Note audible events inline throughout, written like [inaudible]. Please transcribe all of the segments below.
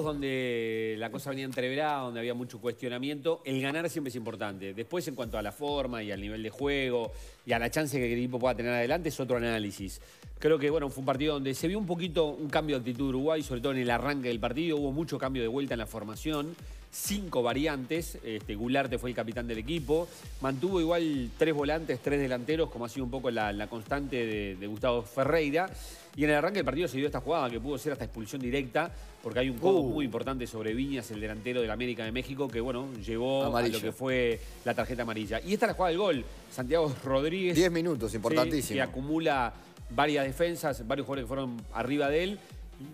donde la cosa venía entreverada, donde había mucho cuestionamiento, el ganar siempre es importante. Después, en cuanto a la forma y al nivel de juego y a la chance que el equipo pueda tener adelante, es otro análisis. Creo que bueno, fue un partido donde se vio un poquito un cambio de actitud de Uruguay, sobre todo en el arranque del partido. Hubo mucho cambio de vuelta en la formación, cinco variantes. Este, Gularte fue el capitán del equipo. Mantuvo igual tres volantes, tres delanteros, como ha sido un poco la, constante de, de Gustavo Ferreira. Y en el arranque del partido se dio esta jugada que pudo ser hasta expulsión directa, porque hay un codo uh. muy importante sobre Viñas, el delantero del América de México, que bueno, llevó a lo que fue la tarjeta amarilla. Y esta es la jugada del gol. Santiago Rodríguez. Diez minutos, importantísimo. que acumula varias defensas, varios jugadores que fueron arriba de él.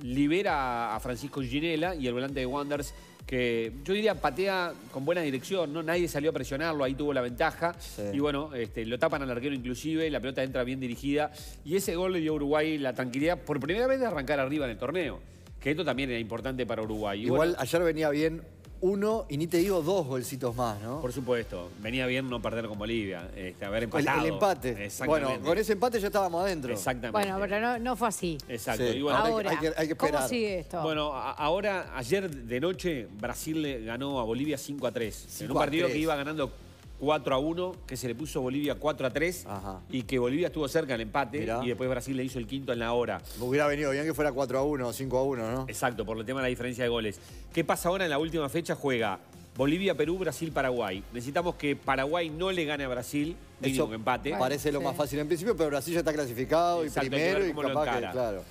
Libera a Francisco Ginela y el volante de Wanderers que yo diría patea con buena dirección, ¿no? Nadie salió a presionarlo, ahí tuvo la ventaja. Y bueno, este, lo tapan al arquero inclusive, la pelota entra bien dirigida. Y ese gol le dio a Uruguay la tranquilidad por primera vez de arrancar arriba en el torneo. Que esto también era importante para Uruguay. Igual ayer venía bien uno y ni te digo dos golcitos más, ¿no? Por supuesto. Venía bien no perder con Bolivia, este, haber empatado. El, empate. Bueno, con ese empate ya estábamos adentro. Exactamente. Bueno, pero no, fue así. Exacto. ahora, hay, que, esperar. ¿Cómo sigue esto? Bueno, ahora, ayer de noche, Brasil le ganó a Bolivia 5 a 3. en un partido que iba ganando 4 a 1, que se le puso Bolivia 4 a 3 y que Bolivia estuvo cerca del empate y después Brasil le hizo el quinto en la hora. Me hubiera venido bien que fuera 4 a 1 o 5 a 1, ¿no? Exacto, por el tema de la diferencia de goles. ¿Qué pasa ahora en la última fecha? Juega Bolivia, Perú, Brasil, Paraguay. Necesitamos que Paraguay no le gane a Brasil, mínimo que empate. Parece lo más fácil en principio, pero Brasil ya está clasificado y primero y capaz que, claro.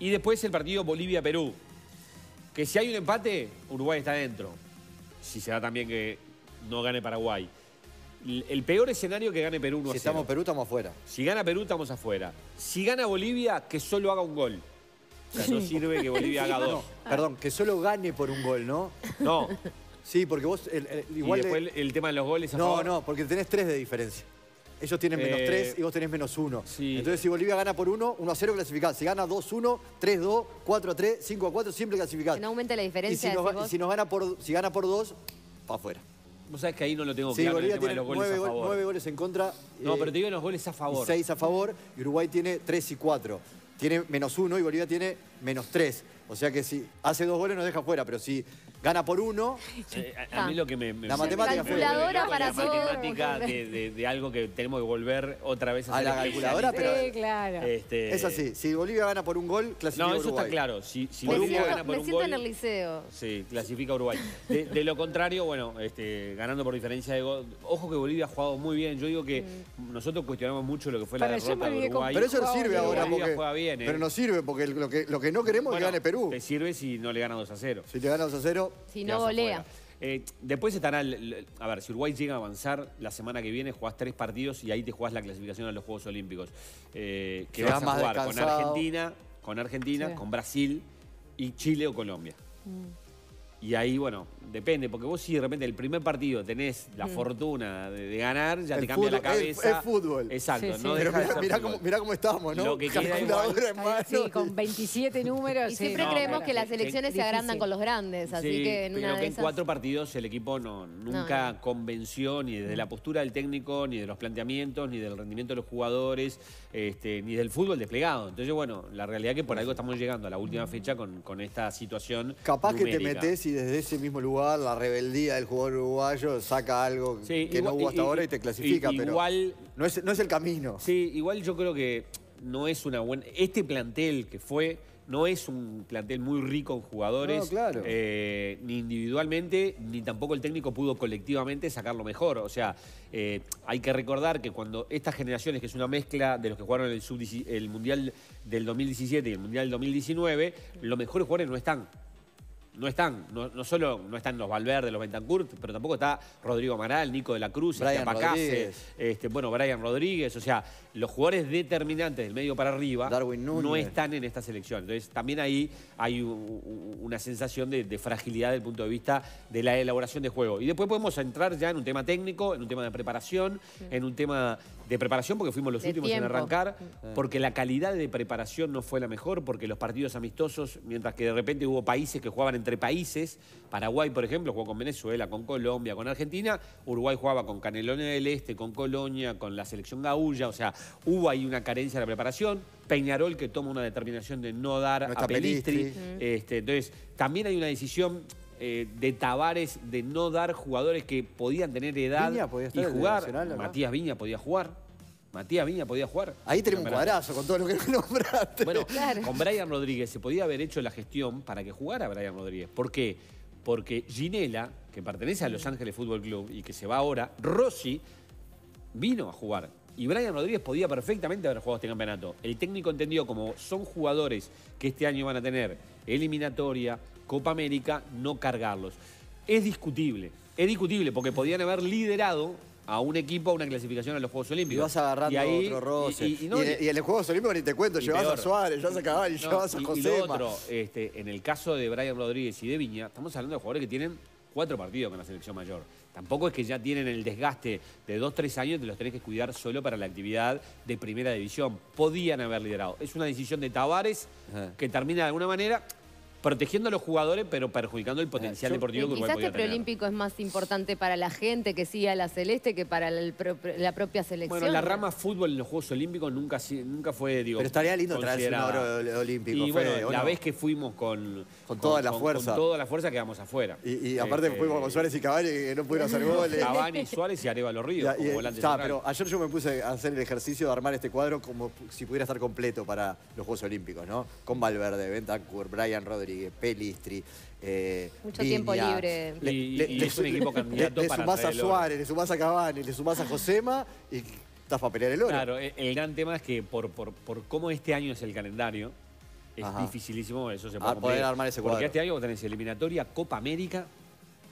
Y después el partido Bolivia-Perú. Que si hay un empate, Uruguay está dentro. Si se da también que no gane Paraguay. El peor escenario que gane Perú no Si estamos Perú, estamos afuera. Si gana Perú, estamos afuera. Si gana Bolivia, que solo haga un gol. O sea, no [laughs] sirve que Bolivia haga dos. perdón, que solo gane por un gol, ¿no? No. Sí, porque vos... igual y después el tema de los goles No, no, porque tenés tres de diferencia. Ellos tienen menos eh, tres y vos tenés menos uno. Entonces, si Bolivia gana por uno, 1 a 0 clasificás. Si gana 2-1, 3-2, 4-3, 5-4, siempre clasificás. no aumenta la diferencia. Y si, nos, gana por, si gana por dos, para afuera. Vos sabés que ahí no lo tengo sí, claro. Bolivia tiene nueve, goles en contra. No, pero te digo los goles a favor. Seis a favor. Y Uruguay tiene tres y cuatro. Tiene menos uno y Bolivia tiene menos tres. O sea que si hace dos goles nos deja fuera, pero si gana por uno. a, mí lo que me. la matemática calculadora para la matemática de, algo que tenemos que volver otra vez a, a la calculadora, pero. Sí, claro. Este, es así. Si Bolivia gana por un gol, clasifica Uruguay. No, eso está claro. Si, Bolivia gana por me un gol. en el liceo. Sí, clasifica Uruguay. De, lo contrario, bueno, este, ganando por diferencia de gol. Ojo que Bolivia ha jugado muy bien. Yo digo que mm. nosotros cuestionamos mucho lo que fue la derrota de Uruguay. Pero eso no sirve ahora. Porque, juega bien, Pero ¿eh? no sirve porque lo que, lo que no queremos es que gane Perú. Te sirve si no le gana 2 a 0. Si te gana 2 a 0. Si no golea. Eh, después estará, a ver, si Uruguay llega a avanzar la semana que viene, jugás tres partidos y ahí te jugás la clasificación a los Juegos Olímpicos. Eh, que vas a jugar con Argentina, con Argentina, con Brasil y Chile o Colombia. Mm. Y ahí, bueno, Depende, porque vos si de repente el primer partido tenés la mm. fortuna de, ganar, ya te cambia la cabeza. Es, fútbol. Exacto. No Pero mirá, cómo, mirá, cómo, estamos, ¿no? Lo que. Sí, con 27 números. Y siempre creemos que las elecciones se agrandan con los grandes, así que en una que en cuatro partidos el equipo no, nunca convenció ni desde la postura del técnico, ni de los planteamientos, ni del rendimiento de los jugadores, este, ni del fútbol desplegado. Entonces, bueno, la realidad es que por algo estamos llegando a la última fecha con, con esta situación Capaz que te metes y desde ese mismo lugar la rebeldía del jugador uruguayo saca algo que no hubo hasta ahora y te clasifica, pero igual, no es, no es el camino. Sí, igual yo creo que no es una buena... Este plantel que fue no es un plantel muy rico en jugadores, eh, ni individualmente, ni tampoco el técnico pudo colectivamente sacarlo mejor. O sea, eh, hay que recordar que cuando estas generaciones, que es una mezcla de los que jugaron el, el Mundial del 2017 y el Mundial del 2019, los mejores jugadores no están no están, no, solo no están los Valverde, los Bentancur, pero tampoco está Rodrigo Amaral, Nico de la Cruz, Brian este, bueno, Brian Rodríguez, o sea, los jugadores determinantes del medio para arriba no están en esta selección. Entonces también ahí hay una sensación de, fragilidad desde el punto de vista de la elaboración de juego. Y después podemos entrar ya en un tema técnico, en un tema de preparación, en un tema de preparación, porque fuimos los últimos en arrancar, porque la calidad de preparación no fue la mejor, porque los partidos amistosos, mientras que de repente hubo países que jugaban entre países, Paraguay, por ejemplo, jugó con Venezuela, con Colombia, con Argentina, Uruguay jugaba con Canelones del Este, con Colonia, con la selección Gaulla, o sea, hubo ahí una carencia de la preparación. Peñarol que toma una determinación de no dar a Pelistri. Este, entonces, también hay una decisión eh, de Tavares de no dar jugadores que podían tener edad y jugar. Matías Viña podía jugar. Matías Viña podía jugar. Ahí tenemos un cuadrazo con todo lo que nombraste. Bueno, con Brian Rodríguez se podía haber hecho la gestión para que jugara Brian Rodríguez. ¿Por qué? Porque Ginela, que pertenece a Los Ángeles Fútbol Club y que se va ahora, Rossi vino a jugar. Y Brian Rodríguez podía perfectamente haber jugado este campeonato. El técnico entendió como son jugadores que este año van a tener eliminatoria, Copa América, no cargarlos. Es discutible, es discutible porque podían haber liderado a un equipo a una clasificación a los Juegos Olímpicos. Y vas agarrando otro roce. Y, en los Juegos Olímpicos ni te cuento, llevas a Suárez, llevas a Cabal, llevas a José. Y lo otro, este, en el caso de Brian Rodríguez y de Viña, estamos hablando de jugadores que tienen cuatro partidos con la selección mayor. Tampoco es que ya tienen el desgaste de dos, tres años, te los tenés que cuidar solo para la actividad de primera división. Podían haber liderado. Es una decisión de Tavares que termina de alguna manera protegiendo a los jugadores, pero perjudicando el potencial deportivo que Uruguay Quizás el preolímpico es más importante para la gente que sigue a la Celeste que para la propia selección. Bueno, la rama fútbol en los Juegos Olímpicos nunca, nunca fue, digo, Pero estaría lindo traerse un oro olímpico. Y bueno, la vez que fuimos con... Con toda la fuerza. Con toda la fuerza quedamos afuera. Y, aparte este, fuimos con Suárez y Cavani que no pudieron hacer goles. Cavani, Suárez y Arevalo Ríos como está, pero ayer yo me puse a hacer el ejercicio de armar este cuadro como si pudiera estar completo para los Juegos Olímpicos, ¿no? Con Valverde, Bentancur, Brian Rodríguez, Pelistri, eh, Mucho tiempo libre. y, es un equipo candidato le, sumás a Suárez, le sumás a Cavani, le sumás a Josema y estás para pelear el oro. Claro, el, gran tema es que por, por, por cómo este año es el calendario, es dificilísimo eso se puede ah, poder armar ese cuadro. Porque este año vos tenés eliminatoria, Copa América,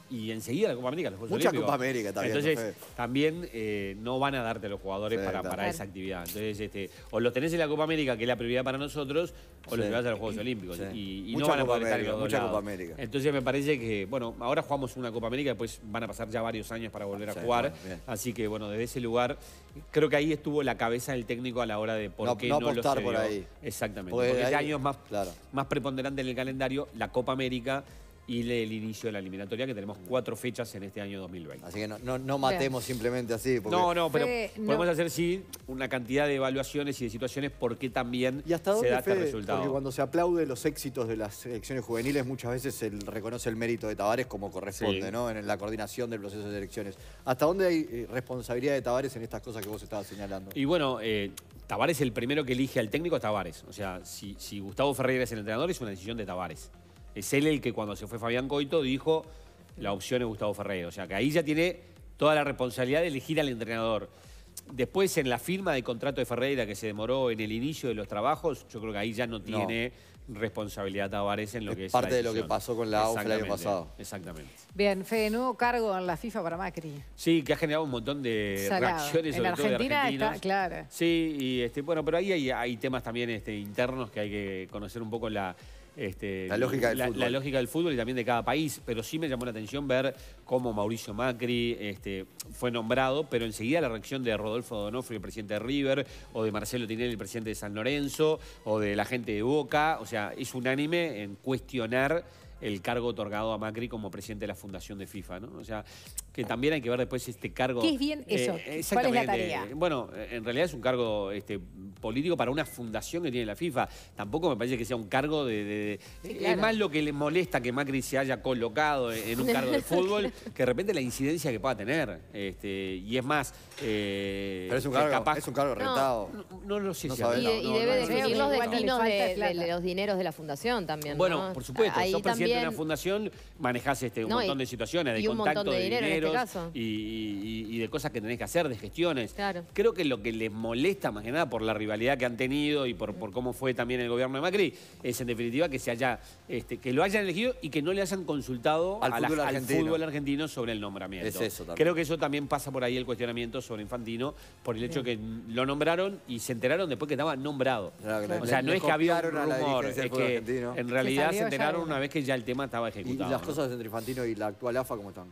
y enseguida la Copa América, los Mucha Copa América también. Entonces, también eh, no van a darte los jugadores para, para esa actividad. Entonces, este, o los tenés en la Copa América, que es la prioridad para nosotros, o los llevas a los Juegos Olímpicos. Y, no van a poder estar en los Mucha Copa América. Entonces, me parece que, bueno, ahora jugamos una Copa América, después van a pasar ya varios años para volver a jugar. Así que, bueno, desde ese lugar, creo que ahí estuvo la cabeza del técnico a la hora de por qué no, no lo por ahí. Exactamente. Porque, este año es más, más preponderante en el calendario, la Copa América y el inicio de la eliminatoria, que tenemos cuatro fechas en este año 2020. Así que no, no, matemos simplemente así. No, no, pero podemos hacer sí una cantidad de evaluaciones y de situaciones por qué también ¿Y hasta se da este resultado. Porque cuando se aplaude los éxitos de las selecciones juveniles, muchas veces se reconoce el mérito de Tavares como corresponde, ¿no? En la coordinación del proceso de elecciones. ¿Hasta dónde hay eh, responsabilidad de Tavares en estas cosas que vos estabas señalando? Y bueno, eh, Tavares el primero que elige al técnico es Tavares. O sea, si, si Gustavo Ferreira es el entrenador, es una decisión de Tavares. Es él el que cuando se fue Fabián Coito dijo la opción es Gustavo Ferreira. O sea que ahí ya tiene toda la responsabilidad de elegir al entrenador. Después, en la firma de contrato de Ferreira, que se demoró en el inicio de los trabajos, yo creo que ahí ya no tiene responsabilidad Tavares en lo que es parte de lo que pasó con la AUF el año pasado. Exactamente. Bien, Fede, nuevo cargo en la FIFA para Macri. Sí, que ha generado un montón de reacciones, sobre todo de argentinos. Está, claro. Sí, y este, bueno, pero ahí hay, hay temas también este, internos que hay que conocer un poco la este, la, lógica del fútbol. la lógica del fútbol y también de cada país, pero sí me llamó la atención ver cómo Mauricio Macri este, fue nombrado, pero enseguida la reacción de Rodolfo Donofrio, el presidente de River, o de Marcelo Tinelli, el presidente de San Lorenzo, o de la gente de Boca, o sea, es unánime en cuestionar el cargo otorgado a Macri como presidente de la fundación de FIFA, ¿no? O sea, que también hay que ver después este cargo... ¿Qué es bien eso? Eh, ¿Cuál es la tarea? Bueno, en realidad es un cargo este, político para una fundación que tiene la FIFA. Tampoco me parece que sea un cargo de... Es más lo que le molesta que Macri se haya colocado en un cargo de fútbol que de repente la incidencia que pueda tener. Este, y es más... Eh, Pero es un cargo, es un cargo rentado. No, lo sé si y, y debe definir los destinos de, los dineros de la fundación también. Bueno, por supuesto. Ahí sos presidente de una fundación, manejás este, un montón de situaciones, de contacto de, dinero, este y, de cosas que tenés que hacer, de gestiones. Creo que lo que les molesta más que nada por la rivalidad que han tenido y por, por cómo fue también el gobierno de Macri, es en definitiva que se haya, este, que lo hayan elegido y que no le hayan consultado al, fútbol, argentino. sobre el nombramiento. Es eso Creo que eso también pasa por ahí el cuestionamiento sobre Infantino, por el hecho que lo nombraron y se enteraron después que estaba nombrado. o sea, no es que había un rumor, es que en realidad se enteraron una vez que ya el tema estaba ejecutado. ¿Y las cosas entre Infantino y la actual AFA cómo están?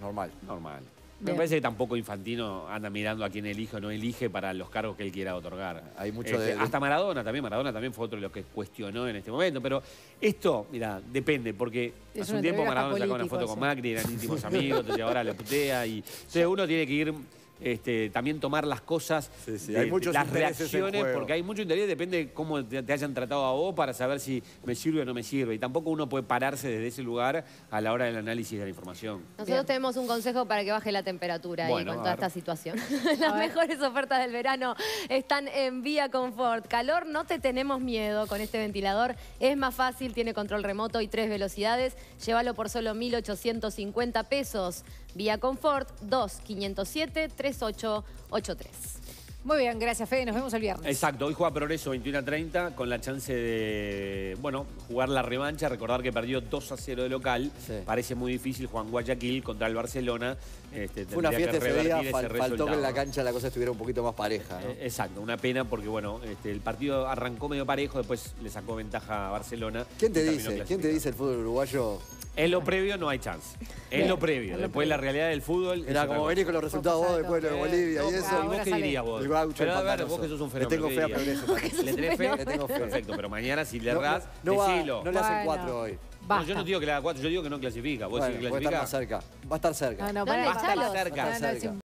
Normal. Normal. Me parece que tampoco Infantino anda mirando a quién elige o no elige para los cargos que él quiera otorgar. Hay mucho este, de... Hasta Maradona también, Maradona también fue otro de los que cuestionó en este momento. Pero esto, mira, depende, porque hace un tiempo Maradona sacó una foto con Macri, eran íntimos [laughs] amigos, entonces ahora le putea y... Entonces uno tiene que ir este, también tomar las cosas, hay muchos las reacciones, porque hay mucho interés, depende de cómo te, hayan tratado a vos para saber si me sirve o no me sirve. Y tampoco uno puede pararse desde ese lugar a la hora del análisis de la información. Nosotros tenemos un consejo para que baje la temperatura ahí con toda esta situación. [laughs] las mejores ofertas del verano están en Vía Confort. Calor, no te tenemos miedo con este ventilador. Es más fácil, tiene control remoto y tres velocidades. Llévalo por solo 1.850 pesos. Vía Confort 2507 3883. Muy bien, gracias Fede, nos vemos el viernes. Exacto, hoy juega Progreso 21 a 30 con la chance de, bueno, jugar la revancha, recordar que perdió 2 a 0 de local, parece muy difícil Juan Guayaquil contra el Barcelona. Este, Fue una fiesta ese día, faltó que en la cancha la cosa estuviera un poquito más pareja. Eh, exacto, una pena porque bueno, este, el partido arrancó medio parejo, después le sacó ventaja a Barcelona. ¿Quién te dice? ¿Quién te dice el fútbol uruguayo en lo previo no hay chance. En lo previo. Después la realidad del fúdbol. Era como venís con los resultados vos después de Bolivia y eso. ¿Y vos qué dirías vos? pero a ver, vos que sos un fenómeno. Le tengo fe a Progreso. ¿Le tenés fe? Le tengo fe. Perfecto, pero mañana si le errás, no, no, no le hacen cuatro hoy. No, yo no digo que le haga cuatro, yo digo que no clasifica. ¿Vos bueno, que clasifica? Va a estar más cerca. Va a estar cerca. No, no, va a estar cerca.